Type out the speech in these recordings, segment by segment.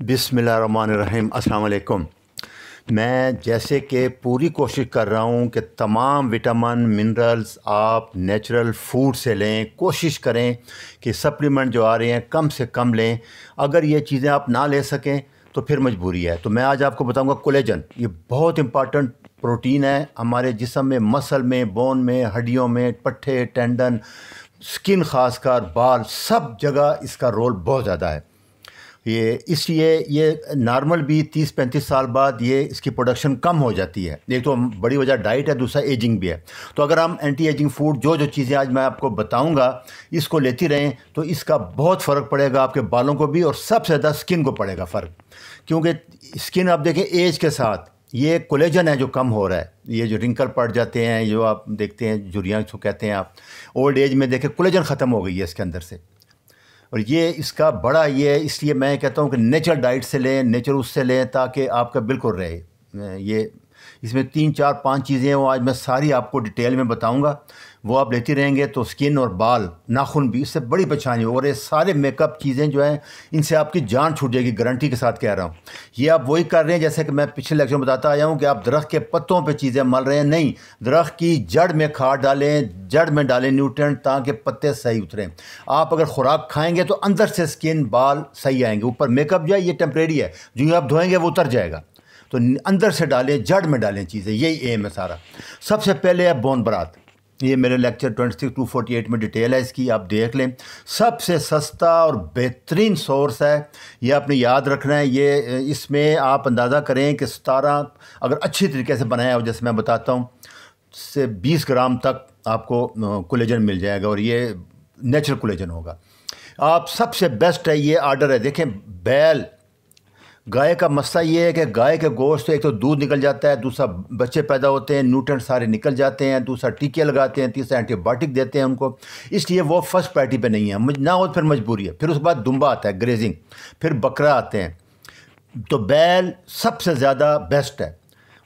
बिसमीम अस्सलाम मैं जैसे कि पूरी कोशिश कर रहा हूँ कि तमाम विटामिन, मिनरल्स आप नेचुरल फ़ूड से लें, कोशिश करें कि सप्लीमेंट जो आ रहे हैं कम से कम लें। अगर ये चीज़ें आप ना ले सकें तो फिर मजबूरी है। तो मैं आज आपको बताऊँगा कोलेजन। ये बहुत इंपॉर्टेंट प्रोटीन है हमारे जिसम में, मसल में, बोन में, हड्डियों में पट्ठे टेंडन, स्किन खासकर, बाल, सब जगह इसका रोल बहुत ज़्यादा है। ये, इसलिए ये नॉर्मल भी तीस पैंतीस साल बाद ये इसकी प्रोडक्शन कम हो जाती है। एक तो बड़ी वजह डाइट है, दूसरा एजिंग भी है। तो अगर हम एंटी एजिंग फ़ूड जो जो चीज़ें आज मैं आपको बताऊँगा, इसको लेती रहें तो इसका बहुत फ़र्क पड़ेगा आपके बालों को भी और सबसे ज़्यादा स्किन को पड़ेगा फ़र्क। क्योंकि स्किन आप देखें एज के साथ, ये कोलेजन है जो कम हो रहा है। ये जो रिंकल पड़ जाते हैं, जो आप देखते हैं जुरियाँ जो कहते हैं आप ओल्ड एज में देखें कोलेजन ख़त्म हो गई है इसके अंदर से। और ये इसका बड़ा ये है, इसलिए मैं कहता हूँ कि नेचुरल डाइट से लें नेचर उससे लें ताकि आपका बिल्कुल रहे। ये इसमें तीन, चार, पाँच चीज़ें हैं, वो आज मैं सारी आपको डिटेल में बताऊँगा। वो आप लेते रहेंगे तो स्किन और बाल, नाखून भी, इससे बड़ी परेशानी और ये सारे मेकअप चीज़ें जो हैं, इनसे आपकी जान छूट जाएगी गारंटी के साथ कह रहा हूँ। ये आप वही कर रहे हैं, जैसे कि मैं पिछले लेक्चर में बताता आया हूँ कि आप दरख्त के पत्तों पर चीज़ें मल रहे हैं। नहीं, दरख्त की जड़ में खाद डालें, जड़ में डालें न्यूट्रेंट ताकि पत्ते सही उतरें। आप अगर खुराक खाएँगे तो अंदर से स्किन बाल सही आएँगे। ऊपर मेकअप जो है, ये टेम्प्रेरी है। जो आप धोएँगे, वो उतर जाएगा। तो अंदर से डालें, जड़ में डालें चीज़ें, यही एम है सारा। सबसे पहले है बोन बरात ये मेरे lecture twenty six two forty eight में डिटेल है इसकी आप देख लें। सबसे सस्ता और बेहतरीन सोर्स है, ये आपने याद रखना है। ये, इसमें आप अंदाज़ा करें कि सतारह अगर अच्छी तरीके से बनाया हो, जैसे मैं बताता हूँ, से बीस ग्राम तक आपको कोलेजन मिल जाएगा और ये नेचुरल कोलेजन होगा। आप सबसे बेस्ट है, ये आर्डर है। देखें, बैल गाय का मसला ये है कि गाय के गोश्त से एक तो दूध निकल जाता है, दूसरा बच्चे पैदा होते हैं न्यूट्रन सारे निकल जाते हैं, दूसरा टीके लगाते हैं, तीसरा एंटीबायोटिक देते हैं उनको। इसलिए वो फ़र्स्ट प्रायरिटी पे नहीं है। ना हो फिर मजबूरी है। फिर उसके बाद दुम्बा आता है, ग्रेजिंग। फिर बकरा आते हैं। तो बैल सबसे ज़्यादा बेस्ट है।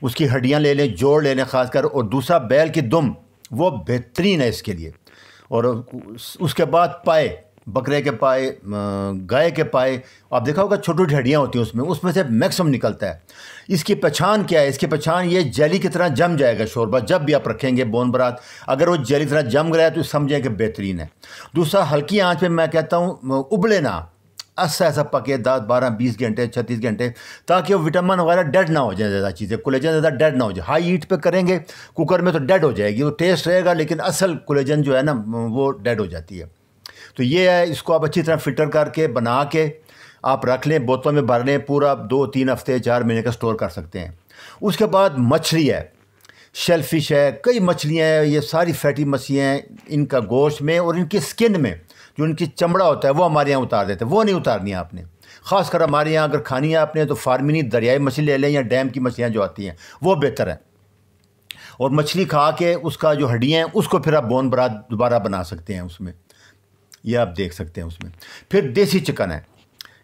उसकी हड्डियाँ ले लें, जोड़ ले लें ख़ासकर, और दूसरा बैल की दुम, वो बेहतरीन है इसके लिए। और उसके बाद पाए। बकरे के पाए गाय के पाए, आप देखा होगा छोटी हड्डियाँ होती हैं उसमें उसमें से मैक्सिमम निकलता है। इसकी पहचान क्या है? इसकी पहचान ये जेली की तरह जम जाएगा शोरबा, जब भी आप रखेंगे बोन बरात, अगर वो जेली तरह जम गया है तो समझें कि बेहतरीन है। दूसरा, हल्की आँच पर मैं कहता हूँ उबले ना, ऐसा ऐसा पके दस, बारह, बीस घंटे, छत्तीस घंटे, ताकि वो विटामिन वगैरह डेड ना हो जाए ज़्यादा चीज़ें, कोलेजन ज़्यादा डेड ना हो जाए। हाई हीट पे करेंगे, कुकर में तो डेड हो जाएगी, वो टेस्ट रहेगा, लेकिन असल कोलेजन जो है ना, वो डेड हो जाती है। तो ये है, इसको आप अच्छी तरह फ़िल्टर करके बना के आप रख लें, बोतलों में भर लें, पूरा दो, तीन हफ़्ते, चार महीने का स्टोर कर सकते हैं। उसके बाद मछली है शेलफिश है, कई मछलियाँ हैं, ये सारी फैटी मछलियाँ हैं, इनका गोश्त में और इनकी स्किन में, जो इनकी चमड़ा होता है, वो हमारे यहाँ उतार देते हैं, वो नहीं उतारनी है आपने। ख़ासकर हमारे यहाँ अगर खानी है आपने तो फार्मिनी दरियाई मछली ले लें या डैम की मछलियाँ जो आती हैं, वो बेहतर है। और मछली खा के उसका जो हड्डियाँ हैं, उसको फिर आप बोन बरा दोबारा बना सकते हैं उसमें। ये आप देख सकते हैं उसमें। फिर देसी चिकन है।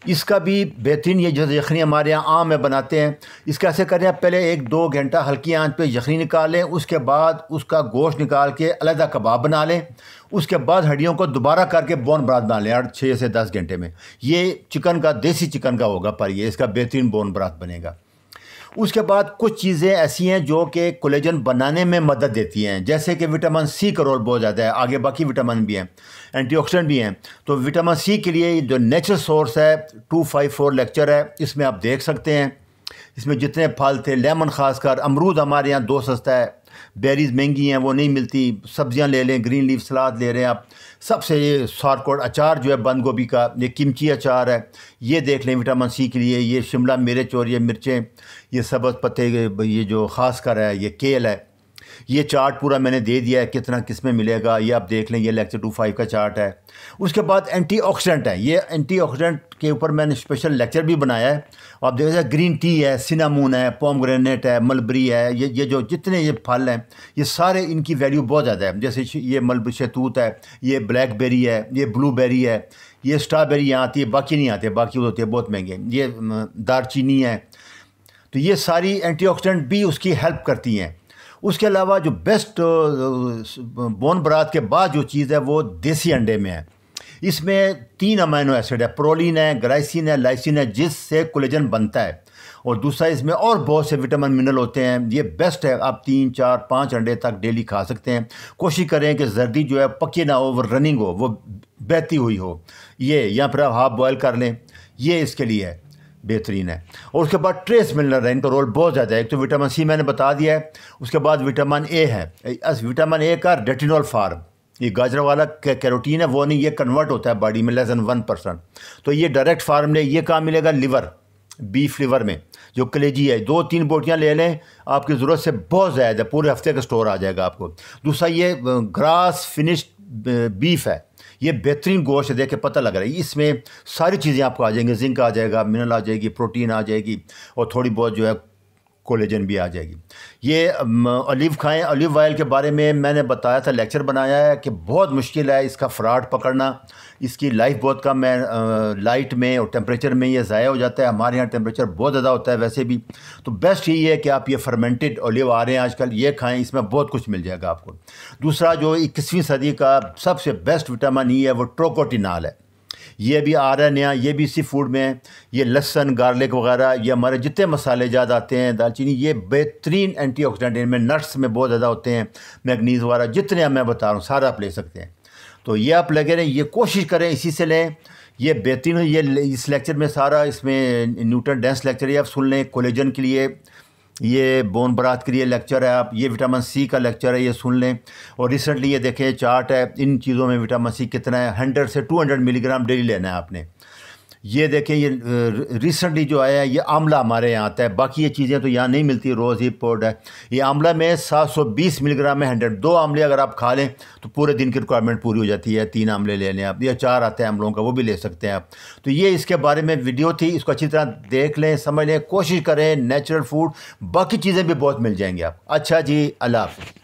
इसका भी बेहतरीन ये जो यखनी हमारे यहाँ आम में बनाते हैं, इसका ऐसे करें आप पहले एक दो घंटा हल्की आँच पे यखनी निकाल उसके बाद उसका गोश्त निकाल के अलहदा कबाब बना लें, उसके बाद हड्डियों को दोबारा करके बोन बरात बना लें आठ छः से दस घंटे में। ये चिकन का, देसी चिकन का होगा पर ये इसका बेहतरीन बोन बरात बनेगा। उसके बाद कुछ चीज़ें ऐसी हैं जो कि कोलेजन बनाने में मदद देती हैं। जैसे कि विटामिन सी का रोल बहुत ज़्यादा है, आगे बाकी विटामिन भी हैं, एंटीऑक्सीडेंट भी हैं। तो विटामिन सी के लिए जो नेचुरल सोर्स है, टू फाइव फोर लेक्चर है, इसमें आप देख सकते हैं। इसमें जितने फल थे, लेमन खासकर, अमरूद हमारे यहाँ दो सस्ता है बेरीज महँगी हैं, वो नहीं मिलती। सब्ज़ियाँ ले लें ग्रीन लीव सलाद ले रहे हैं आप। सबसे ये सारकोट अचार जो है, बंद गोभी का, ये किमची अचार है। ये देख लें विटामिन सी के लिए, ये शिमला मिर्च और ये मिर्चें, ये सब्ज़ पत्ते, ये जो ख़ास कर है, ये केल है। ये चार्ट पूरा मैंने दे दिया है, कितना किसमें मिलेगा, ये आप देख लें, ये लेक्चर टू फाइव का चार्ट है। उसके बाद एंटीऑक्सीडेंट है, ये एंटीऑक्सीडेंट के ऊपर मैंने स्पेशल लेक्चर भी बनाया है। आप देख सकते ग्रीन टी है सिनामून है पोमग्रेनेट है मलबरी है, ये ये जो जितने ये फल हैं, ये सारे इनकी वैल्यू बहुत ज़्यादा है। जैसे ये मलब शतूत है, ये ब्लैकबेरी है, ये ब्लूबेरी है, ये स्ट्रॉबेरी यहाँ आती है, बाकी नहीं आते, बाकी होते हैं बहुत महँगे। ये दारचीनी है। तो ये सारी एंटीऑक्सीडेंट भी उसकी हेल्प करती हैं। उसके अलावा जो बेस्ट बोन बरात के बाद जो चीज़ है, वो देसी अंडे में है। इसमें तीन अमाइनो एसिड है प्रोलिन है ग्लाइसिन है लाइसिन है, जिससे कोलेजन बनता है। और दूसरा इसमें और बहुत से विटामिन मिनरल होते हैं। ये बेस्ट है, आप तीन, चार, पाँच अंडे तक डेली खा सकते हैं। कोशिश करें कि जर्दी जो है, पकी ना हो, वो रनिंग हो, वो बहती हुई हो। ये, या फिर आप हाफ़ बॉयल कर लें। ये इसके लिए है। बेहतरीन है। और उसके बाद ट्रेस मिनरल है इनका रोल बहुत ज़्यादा है। एक तो विटामिन सी मैंने बता दिया है, उसके बाद विटामिन ए है। विटामिन ए का रेटिनॉल फार्म ये गाजरा वाला कैरोटीन है, वो नहीं, ये कन्वर्ट होता है बॉडी में लेस दैन वन परसेंट तो ये डायरेक्ट फार्म ले, ये कहाँ मिलेगा लिवर बीफ लिवर में, जो कलेजी है। दो तीन बोटियाँ ले लें, आपकी ज़रूरत से बहुत ज़्यादा, पूरे हफ़्ते का स्टोर आ जाएगा आपको। दूसरा ये ग्रास फिनिश्ड बीफ है। ये बेहतरीन गोश्त है, देखे पता लग रहा है। इसमें सारी चीज़ें आपको आ जाएँगी, जिंक आ जाएगा, मिनरल आ जाएगी, प्रोटीन आ जाएगी और थोड़ी बहुत जो है कोलेजन भी आ जाएगी। ये अलीव खाएँ। अलीव ऑयल के बारे में मैंने बताया था लेक्चर बनाया है कि बहुत मुश्किल है इसका फ्राड पकड़ना। इसकी लाइफ बहुत कम है लाइट में और टेम्परेचर में ये ज़ाया हो जाता है। हमारे यहाँ टेम्परेचर बहुत ज़्यादा होता है वैसे भी। तो बेस्ट यही है कि आप ये फर्मेंटेड ओलिव आ रहे हैं आजकल, ये खाएँ, इसमें बहुत कुछ मिल जाएगा आपको। दूसरा जो इक्कीसवीं सदी का सबसे बेस्ट विटामिन ई है, वो ट्रोकोटिनाल है। ये भी आ रहा है नया, ये भी इसी फ़ूड में है। ये लहसन गार्लिक वगैरह, ये हमारे जितने मसाले ज़्यादा आते हैं दालचीनी, ये बेहतरीन एंटी ऑक्सीडेंट इनमें नट्स में बहुत ज़्यादा होते हैं मैगनीज वगैरह, जितने मैं बता रहा हूँ, सारा आप ले सकते हैं। तो ये आप लगे रहें, ये कोशिश करें इसी से लें। ये बेहतरीन ये इस लेक्चर में सारा इसमें न्यूटन डेंस लेक्चर ये आप सुन लें कोलेजन के लिए। ये बोन बरात के लिए लेक्चर है आप, ये विटामिन सी का लेक्चर है, ये सुन लें। और रिसेंटली ये देखें चार्ट है, इन चीज़ों में विटामिन सी कितना है? हंड्रेड से टू हंड्रेड मिलीग्राम डेली लेना है आपने। ये देखें, ये रिसेंटली जो आया है, ये आमला हमारे यहाँ आता है। बाकी ये चीज़ें तो यहाँ नहीं मिलती, रोज़ ही पोड है। ये आमला में 720 मिलीग्राम में हंड्रेड दो आमले अगर आप खा लें तो पूरे दिन की रिक्वायरमेंट पूरी हो जाती है। तीन आमले ले लें आप, या चार आते हैं आंवलों का, वो भी ले सकते हैं आप। तो ये इसके बारे में वीडियो थी, इसको अच्छी तरह देख लें, समझ लें, कोशिश करें नेचुरल फ़ूड बाकी चीज़ें भी बहुत मिल जाएँगी आप। अच्छा जी, अल्लाह हाफ़